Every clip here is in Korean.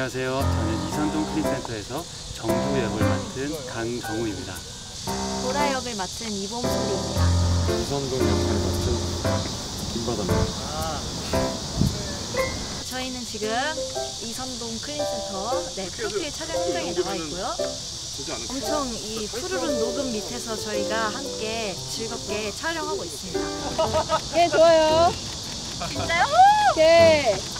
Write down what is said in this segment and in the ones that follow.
안녕하세요. 저는 이선동 클린센터에서 정두 역을 맡은 강정우입니다. 보라 역을 맡은 이범솔입니다. 이선동 역할 맡은 김바다입니다. 저희는 지금 이선동 클린센터 네, 프로필 촬영 현장에 나와 있고요. 엄청 이 푸르른 녹음 밑에서 저희가 함께 즐겁게 촬영하고 있습니다. 네, 좋아요. 진짜요? 네.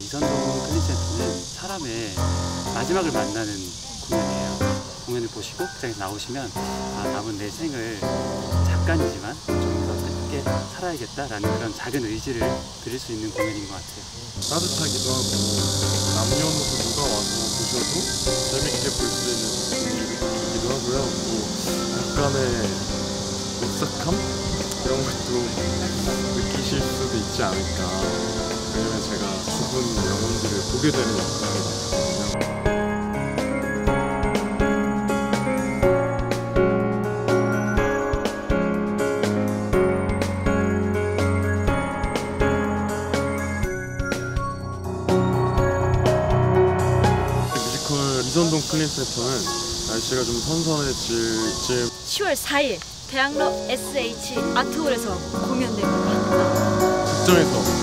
이선동 클린센터는 사람의 마지막을 만나는 공연이에요. 공연을 보시고 극장에 나오시면 아, 남은 내 생을 잠깐이지만 좀 더 뜻있게 살아야겠다라는 그런 작은 의지를 드릴 수 있는 공연인 것 같아요. 따뜻하기도 하고 남녀노소 누가 와서 보셔도 재밌게 볼 수 있는 작품이기도 하고요. 또 약간의 오싹함 이런 것도 느끼실 수도 있지 않을까. 왜냐면 제가 죽은 영혼들을 보게 되는 맡거 이선동 클린센터는 날씨가 좀 선선해질 쯤 10월 4일 대학로 SH 아트홀에서 공연됩니다. 극장에서